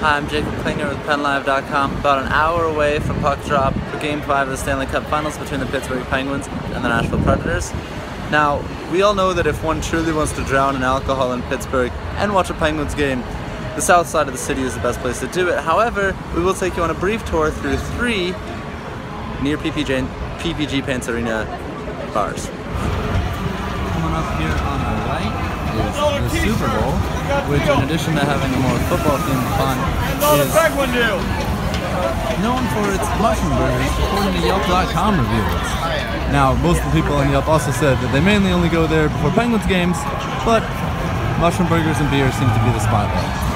Hi, I'm Jacob Klinger with PennLive.com, about an hour away from puck drop for Game 5 of the Stanley Cup Finals between the Pittsburgh Penguins and the Nashville Predators. Now, we all know that if one truly wants to drown in alcohol in Pittsburgh and watch a Penguins game, the south side of the city is the best place to do it. However, we will take you on a brief tour through three near PPG, PPG Paints Arena bars. Coming up here on the right is the Super Bowl, which in addition to having a more football themed fun, is known for its mushroom burgers according to Yelp.com reviews. Now, most of the people on Yelp also said that they mainly only go there before Penguins games, but mushroom burgers and beer seem to be the spotlight.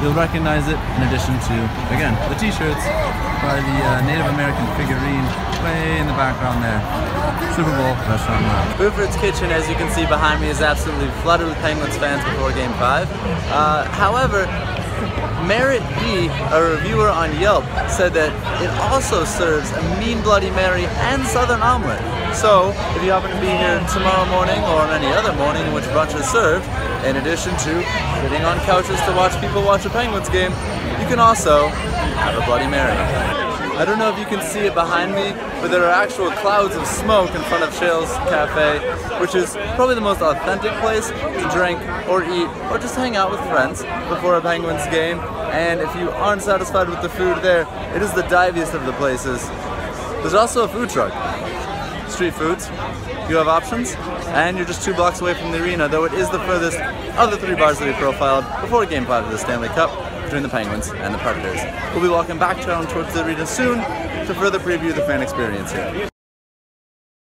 You'll recognize it in addition to, again, the t-shirts by the uh, Native American figurine way in the background there. Super Bowl restaurant lounge. Buford's Kitchen, as you can see behind me, is absolutely flooded with Penguins fans before Game 5. Uh, however, Merritt B, a reviewer on Yelp, said that it also serves a Mean Bloody Mary and Southern Omelette. So, if you happen to be here tomorrow morning or on any other morning in which brunch is served, in addition to sitting on couches to watch people watch a Penguins game, you can also have a Bloody Mary. I don't know if you can see it behind me, but there are actual clouds of smoke in front of Shale's Cafe, which is probably the most authentic place to drink or eat or just hang out with friends before a Penguins game. And if you aren't satisfied with the food there, it is the diviest of the places. There's also a food truck. Street foods. You have options, and you're just two blocks away from the arena, though it is the furthest of the three bars that we profiled before Game 5 of the Stanley Cup between the Penguins and the Predators. We'll be walking back down towards the arena soon to further preview the fan experience here.